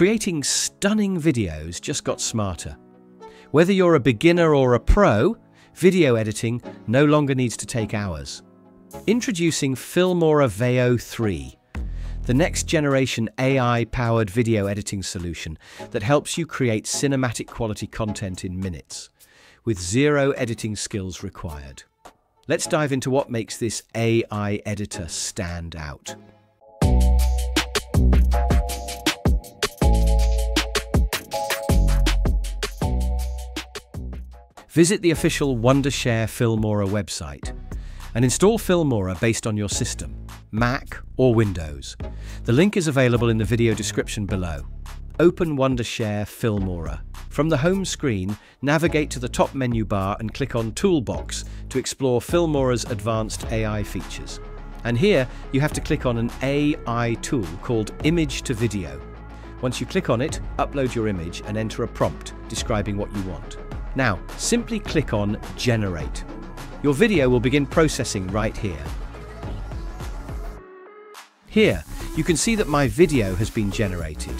Creating stunning videos just got smarter. Whether you're a beginner or a pro, video editing no longer needs to take hours. Introducing Filmora Veo 3, the next generation AI-powered video editing solution that helps you create cinematic quality content in minutes, with zero editing skills required. Let's dive into what makes this AI editor stand out. Visit the official Wondershare Filmora website and install Filmora based on your system, Mac or Windows. The link is available in the video description below. Open Wondershare Filmora. From the home screen, navigate to the top menu bar and click on Toolbox to explore Filmora's advanced AI features. And here, you have to click on an AI tool called Image to Video. Once you click on it, upload your image and enter a prompt describing what you want. Now, simply click on Generate. Your video will begin processing right here. Here, you can see that my video has been generated.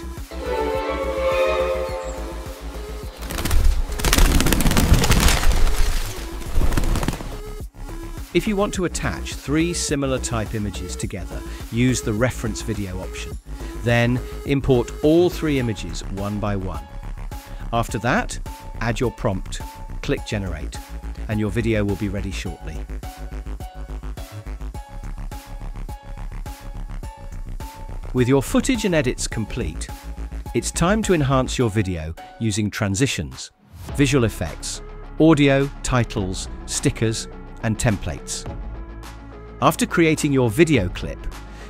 If you want to attach three similar type images together, use the reference video option. Then import all three images one by one. After that, add your prompt, click generate, and your video will be ready shortly. With your footage and edits complete, it's time to enhance your video using transitions, visual effects, audio, titles, stickers, and templates. After creating your video clip,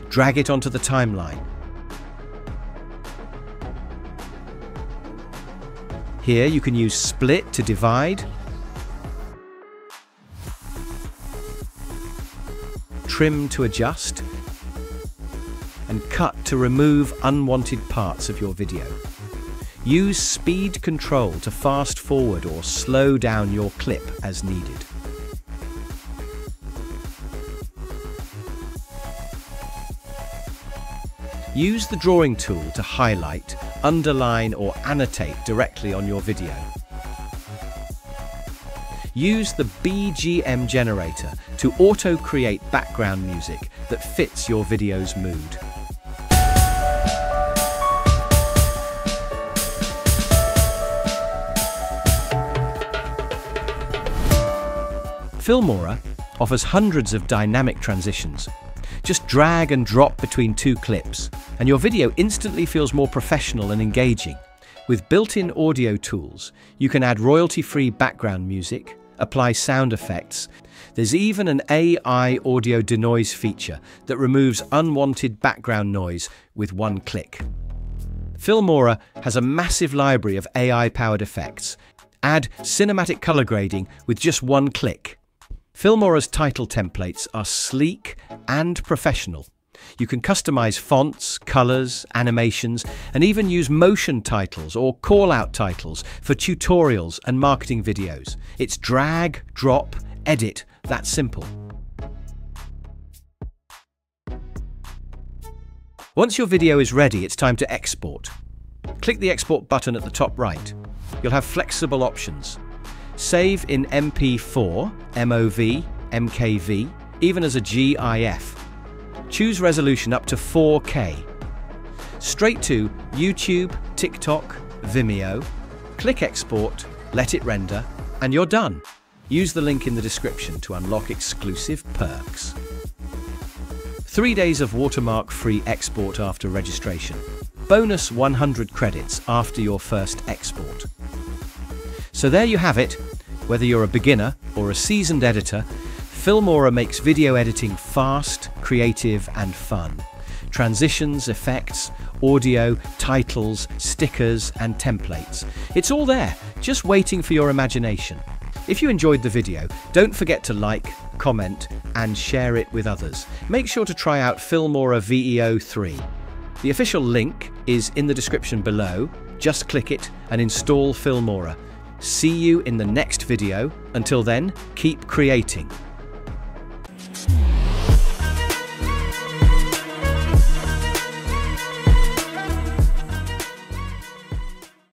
drag it onto the timeline. Here you can use split to divide, trim to adjust, and cut to remove unwanted parts of your video. Use speed control to fast forward or slow down your clip as needed. Use the drawing tool to highlight, underline or annotate directly on your video. Use the BGM generator to auto-create background music that fits your video's mood. Filmora offers hundreds of dynamic transitions. Just drag and drop between two clips, and your video instantly feels more professional and engaging. With built-in audio tools, you can add royalty-free background music, apply sound effects. There's even an AI audio denoise feature that removes unwanted background noise with one click. Filmora has a massive library of AI-powered effects. Add cinematic color grading with just one click. Filmora's title templates are sleek and professional. You can customize fonts, colors, animations, and even use motion titles or call-out titles for tutorials and marketing videos. It's drag, drop, edit, that simple. Once your video is ready, it's time to export. Click the export button at the top right. You'll have flexible options Save in MP4, MOV, MKV, even as a GIF. Choose resolution up to 4K. Straight to YouTube, TikTok, Vimeo. Click export, let it render, and you're done. Use the link in the description to unlock exclusive perks. Three days of watermark-free export after registration. Bonus 100 credits after your first export. So there you have it. Whether you're a beginner or a seasoned editor, Filmora makes video editing fast, creative and fun. Transitions, effects, audio, titles, stickers and templates. It's all there, just waiting for your imagination. If you enjoyed the video, don't forget to like, comment and share it with others. Make sure to try out Filmora VEO 3. The official link is in the description below. Just click it and install Filmora. See you in the next video. Until then, keep creating.